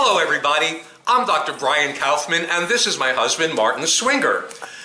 Hello, everybody. I'm Dr. Brian Kaufman, and this is my husband, Martin Swinger.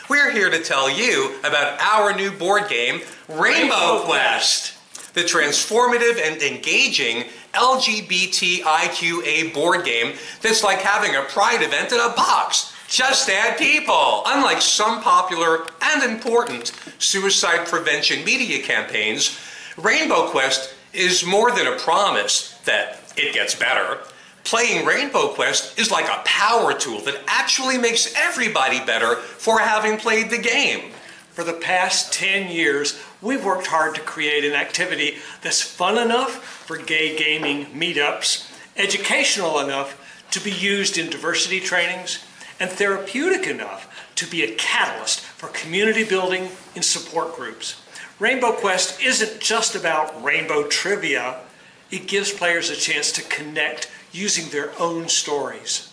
We're here to tell you about our new board game, Rainbow Quest, the transformative and engaging LGBTIQA board game that's like having a pride event in a box. Just add people. Unlike some popular and important suicide prevention media campaigns, Rainbow Quest is more than a promise that it gets better. Playing Rainbow Quest is like a power tool that actually makes everybody better for having played the game. For the past 10 years, we've worked hard to create an activity that's fun enough for gay gaming meetups, educational enough to be used in diversity trainings, and therapeutic enough to be a catalyst for community building in support groups. Rainbow Quest isn't just about rainbow trivia, it gives players a chance to connect using their own stories.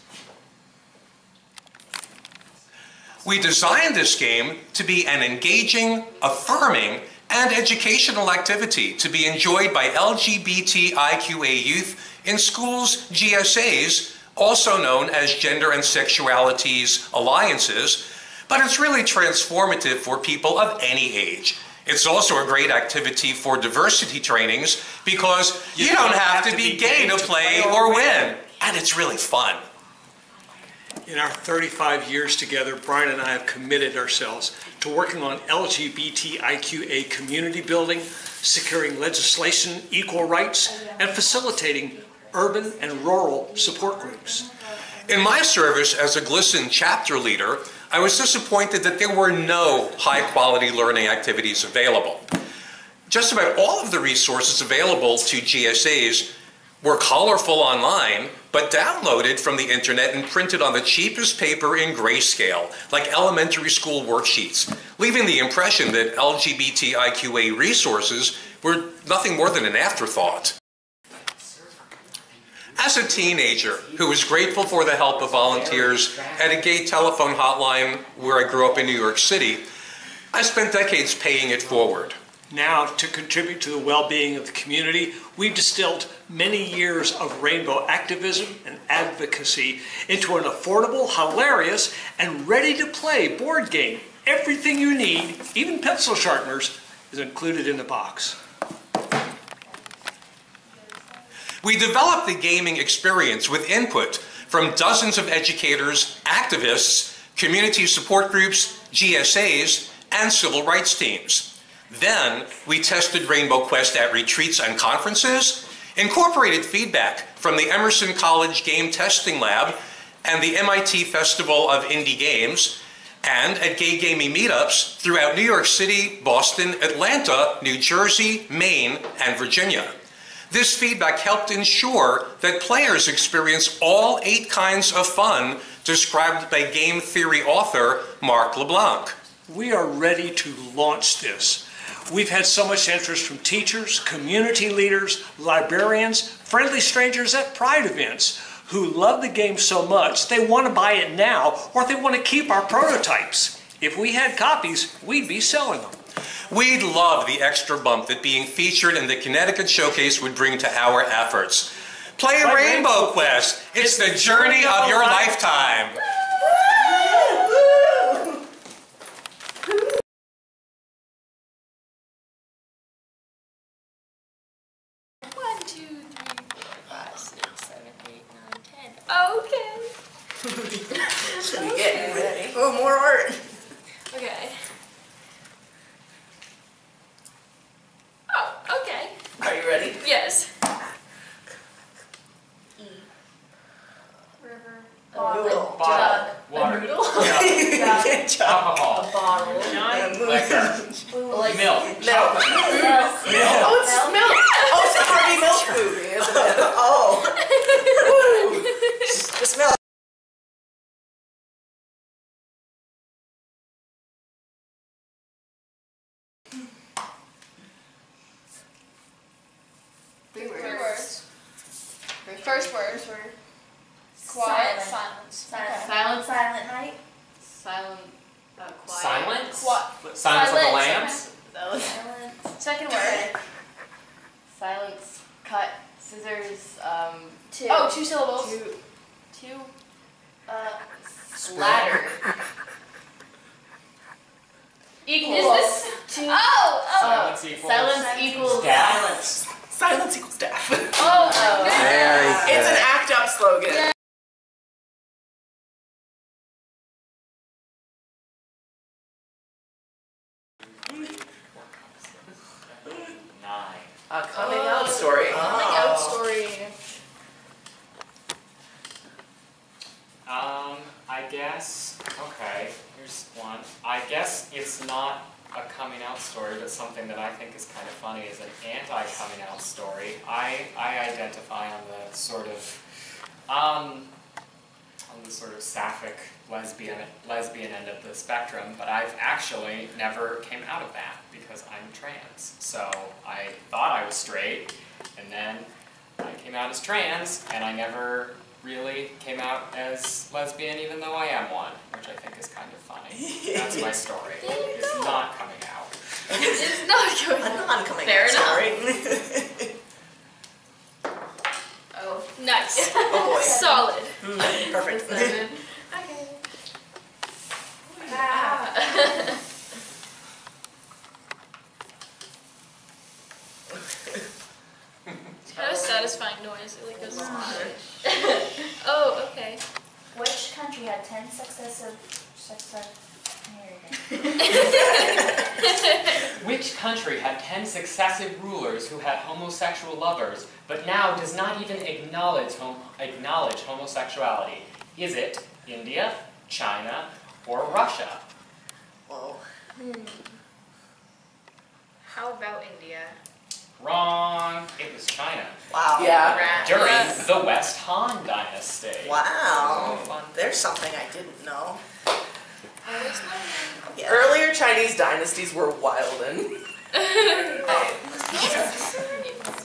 We designed this game to be an engaging, affirming, and educational activity to be enjoyed by LGBTIQA youth in schools GSAs, also known as Gender and Sexualities Alliances, but it's really transformative for people of any age. It's also a great activity for diversity trainings because you, you don't, don't have, have, to be gay to play or win. And it's really fun. In our 35 years together, Brian and I have committed ourselves to working on LGBTIQA community building, securing legislation, equal rights, and facilitating urban and rural support groups. In my service as a GLSEN chapter leader, I was disappointed that there were no high quality learning activities available. Just about all of the resources available to GSAs were colorful online, but downloaded from the internet and printed on the cheapest paper in grayscale, like elementary school worksheets, leaving the impression that LGBTIQA resources were nothing more than an afterthought. As a teenager who was grateful for the help of volunteers at a gay telephone hotline where I grew up in New York City, I spent decades paying it forward. Now, to contribute to the well-being of the community, we've distilled many years of rainbow activism and advocacy into an affordable, hilarious, and ready-to-play board game. Everything you need, even pencil sharpeners, is included in the box. We developed the gaming experience with input from dozens of educators, activists, community support groups, GSAs, and civil rights teams. Then we tested Rainbow Quest at retreats and conferences, incorporated feedback from the Emerson College Game Testing Lab and the MIT Festival of Indie Games, and at gay gaming meetups throughout New York City, Boston, Atlanta, New Jersey, Maine, and Virginia. This feedback helped ensure that players experience all eight kinds of fun described by game theory author Marc LeBlanc. We are ready to launch this. We've had so much interest from teachers, community leaders, librarians, friendly strangers at Pride events who love the game so much they want to buy it now or they want to keep our prototypes. If we had copies, we'd be selling them. We'd love the extra bump that being featured in the Connecticut Showcase would bring to our efforts. Play Rainbow, Rainbow Quest. It's, it's the journey of your lifetime. One, two, three, four, five, six, seven, eight, nine, ten. Okay. getting ready. Oh, more art. Okay. ready? Yes. E. River. A noodle. Jug. Water. A noodle. Yeah. Good job. Alcohol. A bottle. Uh, Liquor. Like Milk. Milk. Yes. Oh, it's Milk. milk. Oh, it's a hearty milk movie, isn't it? Oh. Woo. The smell. Three words. First word. First word. Quiet. Silent. Silence. Okay. Silent, silent night. Silent. Uh, quiet. Silence? Qui- Silence of the Silence. Lambs? Silent. Second word. Silence. Cut. Scissors. Um. Two. Oh, two syllables. Two. Two. Uh, ladder. Equals. Is this? Two. Oh! Oh! Silence equals. Silence equals. Silence. Silence equals death. Oh! oh. Very It's an good. ACT UP slogan. Nine. A coming out story. Coming out story. Um, I guess, okay, here's one. I guess it's not a coming out story, but something that I think is kind of funny is an anti-coming out story. I, I identify on the sort of, um, on the sort of sapphic lesbian, lesbian end of the spectrum, but I've actually never came out of that because I'm trans. So I thought I was straight, and then I came out as trans, and I never really came out as lesbian, even though I am one, which I think is kind of funny. That's my story. It's go. not coming out. It's not A going on. non-coming Fair out enough. story. Oh, nice. Boy. Solid. Mm, Perfect. Okay. Ah. It's kind of a satisfying noise. It like goes. oh, okay. Which country had ten successive successive? Which country had 10 successive rulers who had homosexual lovers, but now does not even acknowledge, hom- acknowledge homosexuality? Is it India, China, or Russia? Whoa. Hmm. How about India? Wrong. It was China. Wow. Yeah. Rat. During Yes. the West Han dynasty. Wow. Oh, fun. There's something I didn't know. Always. Earlier Chinese dynasties were wild and.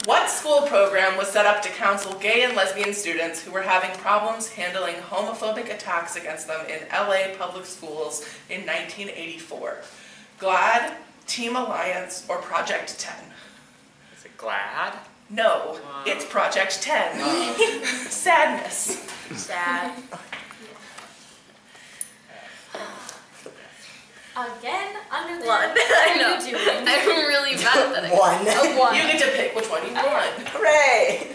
What school program was set up to counsel gay and lesbian students who were having problems handling homophobic attacks against them in LA public schools in 1984? GLAD, Team Alliance, or Project 10? Is it glad? No, it's Project 10. Sadness. Sad. Again, under the. One. I know. I'm really bad at that. One. A one. You get to pick which one you want. Hooray!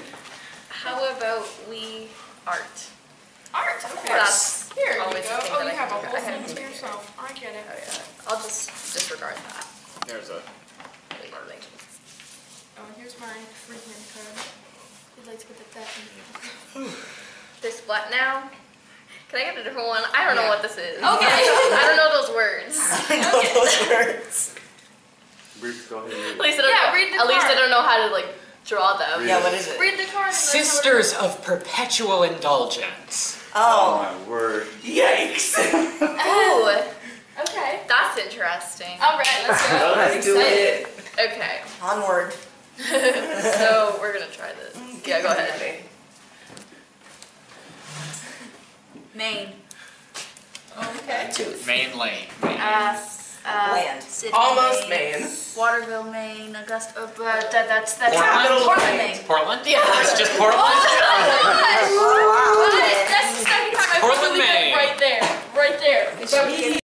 How about we art? Art, okay. That's Here you go. Oh, you I have a whole I thing to yourself. I get it. Oh yeah. I'll just disregard that. There's a. Thank you. Oh, here's my freehand code. You'd like to put that in. This what now? Can I get a different one? I don't know what this is. Okay. I don't know those words. I know those words. Bruce, go ahead At least I don't Yeah, know. read the At least I don't know how to like draw them. Yeah, what is it? Read the card. and let's have a- Sisters of Perpetual Indulgence. Oh, oh my word. Yikes! Oh, Okay. that's interesting. All right, let's go. Let's do it. Okay, onward. so we're gonna try this. Yeah, go ahead. Maine. Okay. Tooth. Main Lane. Uh, uh, Land. City, Almost Maine. Waterville, Maine, Augusta. Uh, but that, that's that's Portland? Portland, Maine. Portland? Yeah. It's just Portland? Oh, wow. That's the second time I Portland, really got it Maine. right there, right there. that what you